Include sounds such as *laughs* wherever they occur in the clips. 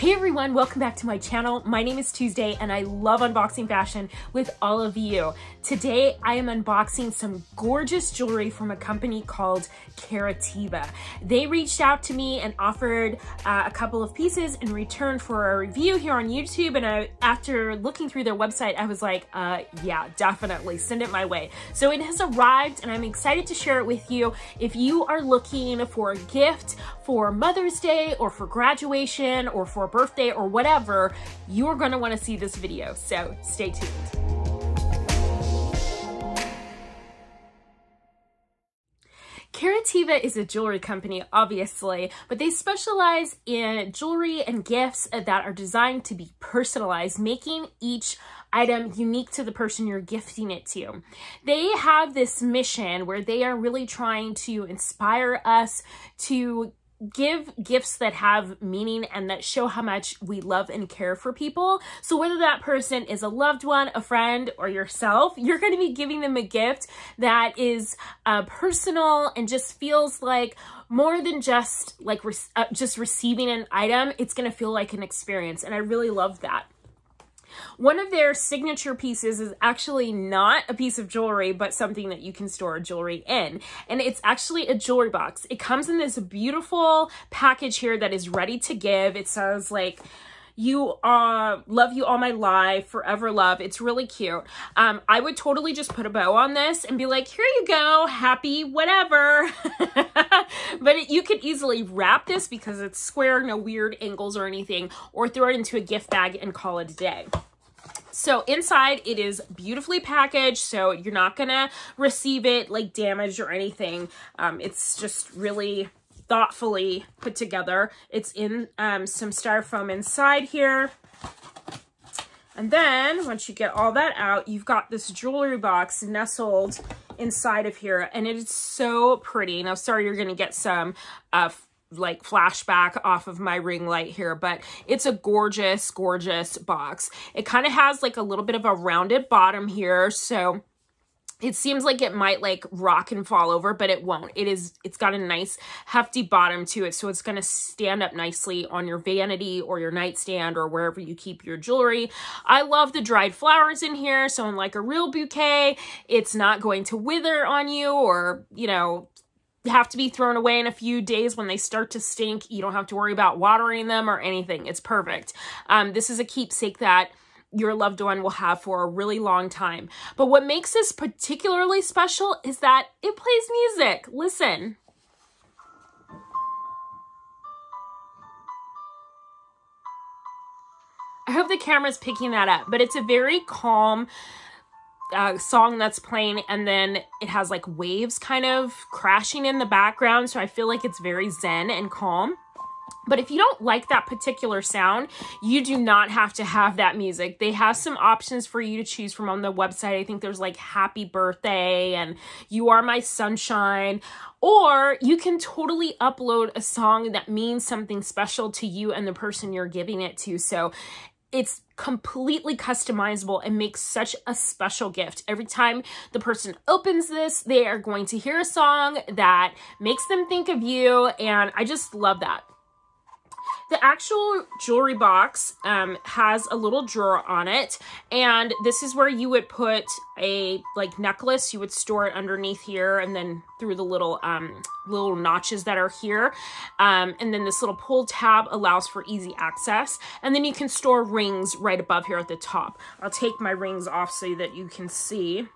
Hey everyone, welcome back to my channel. My name is Tuesday and I love unboxing fashion with all of you. Today I am unboxing some gorgeous jewelry from a company called Karativa. They reached out to me and offered uh, a couple of pieces in return for a review here on YouTube and I, after looking through their website I was like, uh, yeah, definitely, send it my way. So it has arrived and I'm excited to share it with you. If you are looking for a gift for Mother's Day or for graduation or for birthday or whatever, you're gonna wanna see this video, so stay tuned. Karativa is a jewelry company, obviously, but they specialize in jewelry and gifts that are designed to be personalized, making each item unique to the person you're gifting it to. They have this mission where they are really trying to inspire us to give gifts that have meaning and that show how much we love and care for people. So whether that person is a loved one, a friend, or yourself, you're going to be giving them a gift that is uh, personal and just feels like more than just like re uh, just receiving an item. It's going to feel like an experience. And I really love that. One of their signature pieces is actually not a piece of jewelry, but something that you can store jewelry in. And it's actually a jewelry box. It comes in this beautiful package here that is ready to give. It says like, you uh love you all my life forever love. It's really cute. Um i would totally just put a bow on this and be like here you go happy whatever. *laughs* But it, you could easily wrap this because it's square no weird angles or anything or throw it into a gift bag and call it a day. So inside it is beautifully packaged, so you're not gonna receive it like damaged or anything. Um, it's just really thoughtfully put together. It's in um, some styrofoam inside here. And then once you get all that out, you've got this jewelry box nestled inside of here and it is so pretty. Now, sorry, you're going to get some uh, like flashback off of my ring light here, but it's a gorgeous, gorgeous box. It kind of has like a little bit of a rounded bottom here. So it seems like it might like rock and fall over, but it won't. It is, it's got a nice hefty bottom to it. So it's going to stand up nicely on your vanity or your nightstand or wherever you keep your jewelry. I love the dried flowers in here. So in like a real bouquet, it's not going to wither on you or, you know, have to be thrown away in a few days when they start to stink. You don't have to worry about watering them or anything. It's perfect. Um, this is a keepsake that your loved one will have for a really long time. But what makes this particularly special is that it plays music. Listen. I hope the camera's picking that up, but it's a very calm uh, song that's playing and then it has like waves kind of crashing in the background. So I feel like it's very zen and calm. But if you don't like that particular sound, you do not have to have that music. They have some options for you to choose from on the website. I think there's like happy birthday and you are my sunshine. Or you can totally upload a song that means something special to you and the person you're giving it to. So it's completely customizable and makes such a special gift. Every time the person opens this, they are going to hear a song that makes them think of you. And I just love that. The actual jewelry box um, has a little drawer on it, and this is where you would put a like necklace. You would store it underneath here, and then through the little um, little notches that are here. Um, and then this little pull tab allows for easy access. And then you can store rings right above here at the top. I'll take my rings off so that you can see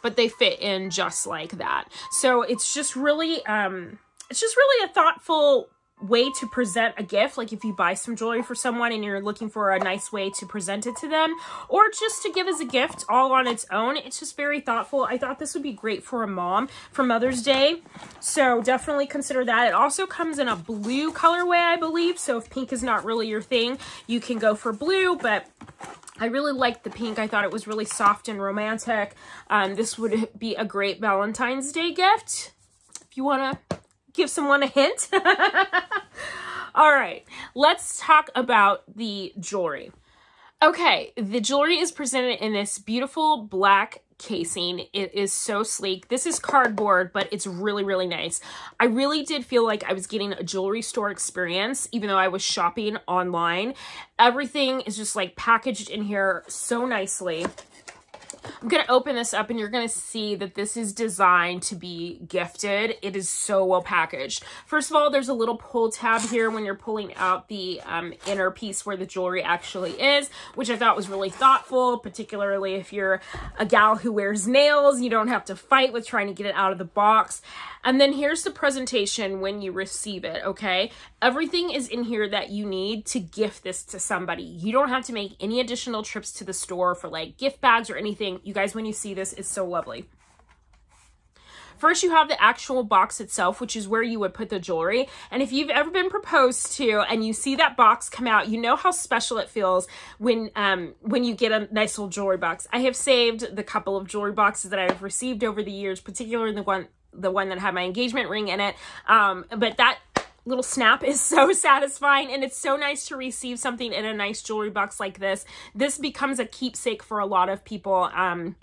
but they fit in just like that. So it's just really, um, it's just really a thoughtful way to present a gift, like if you buy some jewelry for someone and you're looking for a nice way to present it to them, or just to give as a gift all on its own. It's just very thoughtful. I thought this would be great for a mom for Mother's Day. So definitely consider that. It also comes in a blue colorway, I believe. So if pink is not really your thing, you can go for blue, but I really liked the pink. I thought it was really soft and romantic. Um, this would be a great Valentine's Day gift. If you want to give someone a hint. *laughs* All right, let's talk about the jewelry. Okay, the jewelry is presented in this beautiful black casing. It is so sleek. This is cardboard, but it's really, really nice. I really did feel like I was getting a jewelry store experience, even though I was shopping online. Everything is just like packaged in here so nicely. I'm going to open this up and you're going to see that this is designed to be gifted. It is so well packaged. First of all, there's a little pull tab here when you're pulling out the um, inner piece where the jewelry actually is, which I thought was really thoughtful, particularly if you're a gal who wears nails. You don't have to fight with trying to get it out of the box. And then here's the presentation when you receive it, okay? Everything is in here that you need to gift this to somebody. You don't have to make any additional trips to the store for like gift bags or anything. You guys, when you see this, it's so lovely. First, you have the actual box itself, which is where you would put the jewelry. And if you've ever been proposed to and you see that box come out, you know how special it feels when um, when you get a nice little jewelry box. I have saved the couple of jewelry boxes that I've received over the years, particularly the one the one that had my engagement ring in it. Um, but that little snap is so *laughs* satisfying and it's so nice to receive something in a nice jewelry box like this. This becomes a keepsake for a lot of people. Um,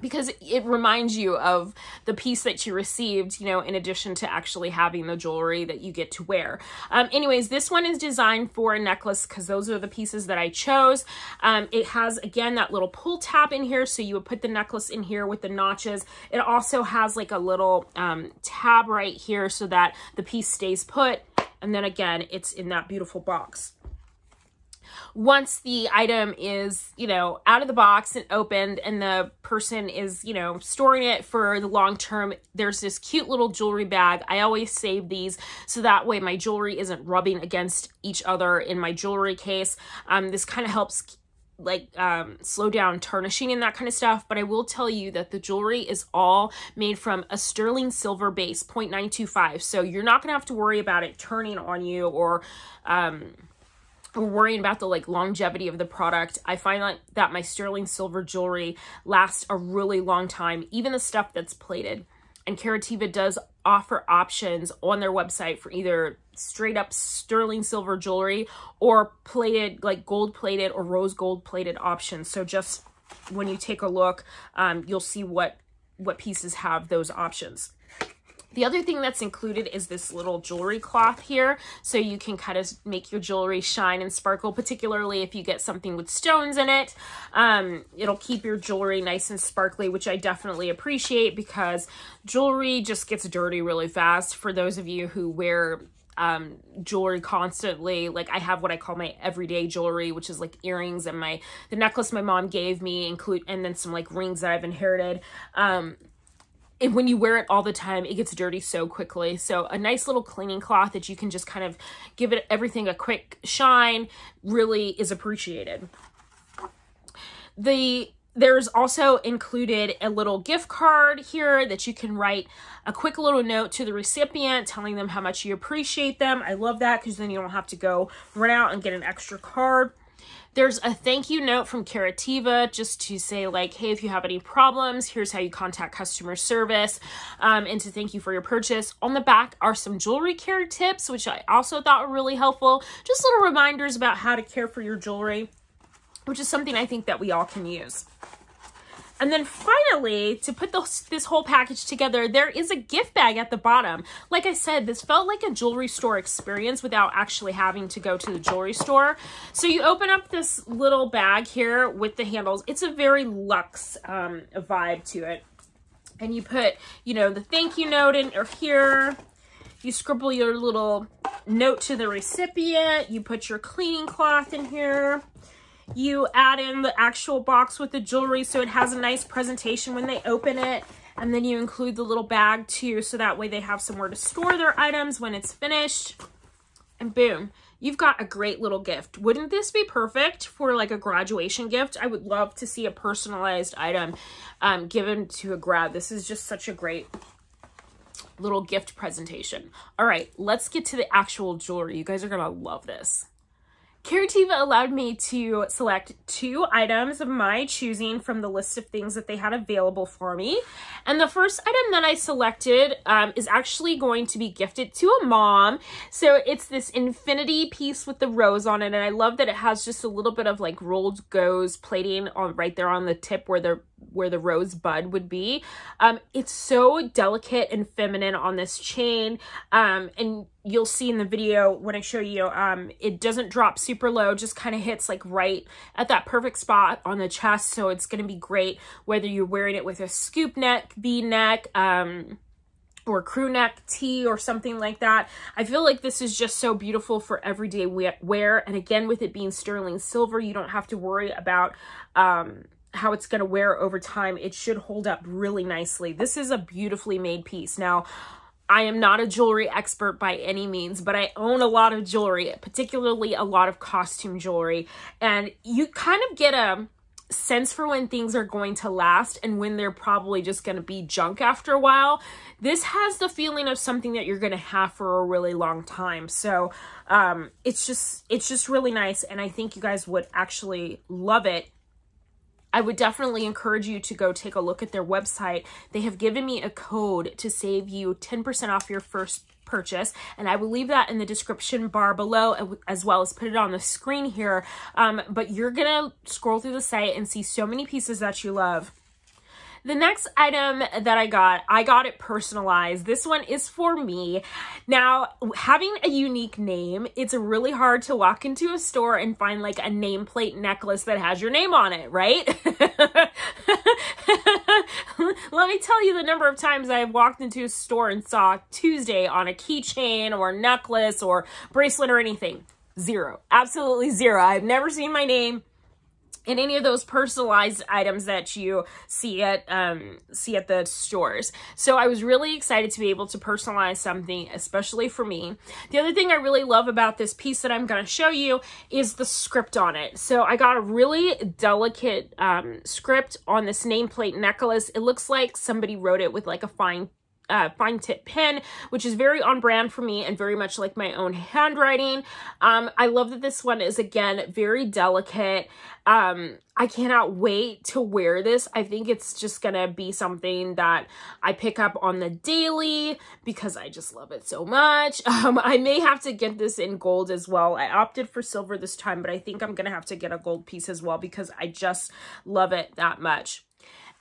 because it reminds you of the piece that you received, you know, in addition to actually having the jewelry that you get to wear. Um, anyways, this one is designed for a necklace because those are the pieces that I chose. Um, it has, again, that little pull tab in here, so you would put the necklace in here with the notches. It also has like a little um, tab right here so that the piece stays put. And then again, it's in that beautiful box once the item is, you know, out of the box and opened and the person is, you know, storing it for the long term, there's this cute little jewelry bag. I always save these so that way my jewelry isn't rubbing against each other in my jewelry case. Um, this kind of helps like um slow down tarnishing and that kind of stuff but i will tell you that the jewelry is all made from a sterling silver base 0.925 so you're not gonna have to worry about it turning on you or um worrying about the like longevity of the product. I find like that my sterling silver jewelry lasts a really long time, even the stuff that's plated. And Karativa does offer options on their website for either straight up sterling silver jewelry or plated, like gold plated or rose gold plated options. So just when you take a look, um, you'll see what, what pieces have those options. The other thing that's included is this little jewelry cloth here, so you can kind of make your jewelry shine and sparkle, particularly if you get something with stones in it. Um, it'll keep your jewelry nice and sparkly, which I definitely appreciate because jewelry just gets dirty really fast. For those of you who wear um jewelry constantly like i have what i call my everyday jewelry which is like earrings and my the necklace my mom gave me include and then some like rings that i've inherited um and when you wear it all the time, it gets dirty so quickly. So a nice little cleaning cloth that you can just kind of give it everything a quick shine really is appreciated. The there's also included a little gift card here that you can write a quick little note to the recipient telling them how much you appreciate them. I love that because then you don't have to go run out and get an extra card. There's a thank you note from Karativa just to say like, hey, if you have any problems, here's how you contact customer service um, and to thank you for your purchase. On the back are some jewelry care tips, which I also thought were really helpful. Just little reminders about how to care for your jewelry, which is something I think that we all can use. And then finally, to put this, this whole package together, there is a gift bag at the bottom. Like I said, this felt like a jewelry store experience without actually having to go to the jewelry store. So you open up this little bag here with the handles. It's a very luxe um, vibe to it. And you put, you know, the thank you note in or here. You scribble your little note to the recipient. You put your cleaning cloth in here. You add in the actual box with the jewelry so it has a nice presentation when they open it. And then you include the little bag too, so that way they have somewhere to store their items when it's finished. And boom, you've got a great little gift. Wouldn't this be perfect for like a graduation gift? I would love to see a personalized item um, given to a grad. This is just such a great little gift presentation. All right, let's get to the actual jewelry. You guys are gonna love this. Karativa allowed me to select two items of my choosing from the list of things that they had available for me. And the first item that I selected um, is actually going to be gifted to a mom. So it's this infinity piece with the rose on it. And I love that it has just a little bit of like rose gold plating on right there on the tip where the where the rose bud would be. Um, it's so delicate and feminine on this chain. Um, and you'll see in the video when I show you, um, it doesn't drop super low, just kind of hits like right at that perfect spot on the chest. So it's going to be great whether you're wearing it with a scoop neck, V neck, um, or crew neck tee or something like that. I feel like this is just so beautiful for everyday wear. And again, with it being sterling silver, you don't have to worry about um, how it's going to wear over time. It should hold up really nicely. This is a beautifully made piece. Now, I am not a jewelry expert by any means, but I own a lot of jewelry, particularly a lot of costume jewelry. And you kind of get a sense for when things are going to last and when they're probably just going to be junk after a while. This has the feeling of something that you're going to have for a really long time. So um, it's just it's just really nice. And I think you guys would actually love it I would definitely encourage you to go take a look at their website. They have given me a code to save you 10% off your first purchase and I will leave that in the description bar below as well as put it on the screen here um, but you're gonna scroll through the site and see so many pieces that you love the next item that I got, I got it personalized. This one is for me. Now, having a unique name, it's really hard to walk into a store and find like a nameplate necklace that has your name on it, right? *laughs* Let me tell you the number of times I've walked into a store and saw Tuesday on a keychain or necklace or bracelet or anything. Zero. Absolutely zero. I've never seen my name in any of those personalized items that you see at um, see at the stores. So I was really excited to be able to personalize something, especially for me. The other thing I really love about this piece that I'm going to show you is the script on it. So I got a really delicate um, script on this nameplate necklace. It looks like somebody wrote it with like a fine uh, fine tip pen, which is very on brand for me and very much like my own handwriting. Um, I love that this one is, again, very delicate. Um, I cannot wait to wear this. I think it's just to be something that I pick up on the daily because I just love it so much. *laughs* Um, I may have to get this in gold as well. I opted for silver this time, but I think I'm to have to get a gold piece as well because I just love it that much.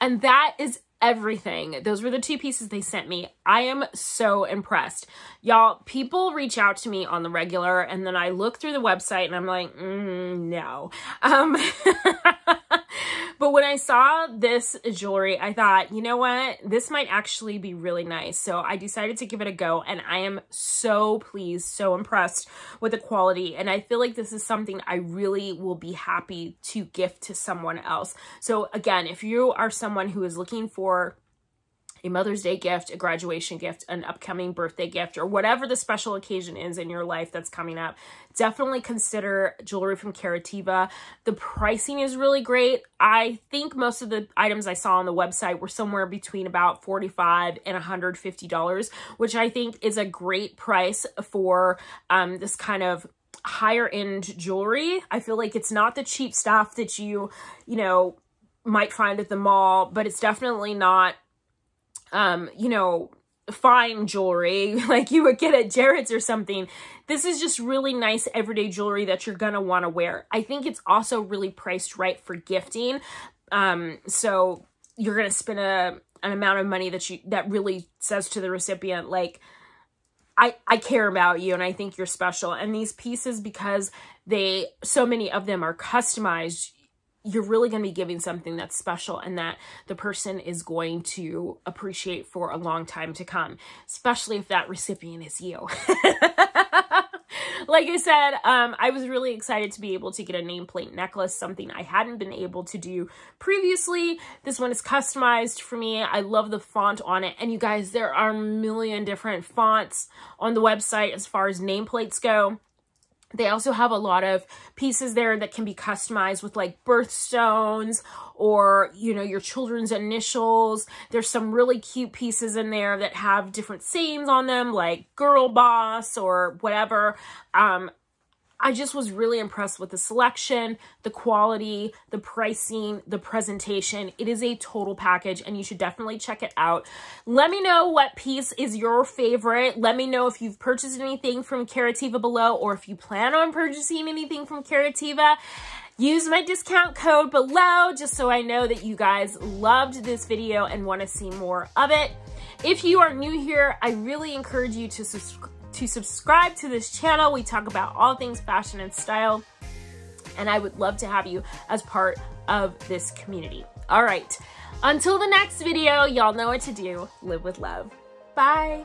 And that is everything. Those were the two pieces they sent me. I am so impressed. Y'all, people reach out to me on the regular and then I look through the website and I'm like, mm, no. Um, *laughs* but when I saw this jewelry, I thought, you know what? This might actually be really nice. So I decided to give it a go and I am so pleased, so impressed with the quality. And I feel like this is something I really will be happy to gift to someone else. So again, if you are someone who is looking for a Mother's Day gift, a graduation gift, an upcoming birthday gift, or whatever the special occasion is in your life that's coming up, definitely consider jewelry from Karativa. The pricing is really great. I think most of the items I saw on the website were somewhere between about 45 and $150, which I think is a great price for um, this kind of higher end jewelry. I feel like it's not the cheap stuff that you, you know, might find at the mall, but it's definitely not um, you know, fine jewelry *laughs* like you would get at Jared's or something. This is just really nice everyday jewelry that you're going to want to wear. I think it's also really priced right for gifting. Um, so you're going to spend a, an amount of money that you, that really says to the recipient, like, I, I care about you and I think you're special. And these pieces, because they, so many of them are customized, you're really going to be giving something that's special and that the person is going to appreciate for a long time to come, especially if that recipient is you. *laughs* like I said, um, I was really excited to be able to get a nameplate necklace, something I hadn't been able to do previously. This one is customized for me. I love the font on it. And you guys, there are a million different fonts on the website as far as nameplates go. They also have a lot of pieces there that can be customized with like birthstones or, you know, your children's initials. There's some really cute pieces in there that have different sayings on them like girl boss or whatever. Um, I just was really impressed with the selection, the quality, the pricing, the presentation. It is a total package and you should definitely check it out. Let me know what piece is your favorite. Let me know if you've purchased anything from Karativa below or if you plan on purchasing anything from Karativa. Use my discount code below just so I know that you guys loved this video and want to see more of it. If you are new here, I really encourage you to subscribe to subscribe to this channel. We talk about all things fashion and style, and I would love to have you as part of this community. All right, until the next video, y'all know what to do. Live with love. Bye.